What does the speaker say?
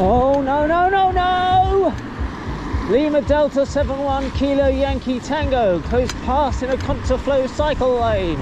Oh, no, no, no, no! Lima Delta 71 Kilo Yankee Tango close pass in a contraflow cycle lane.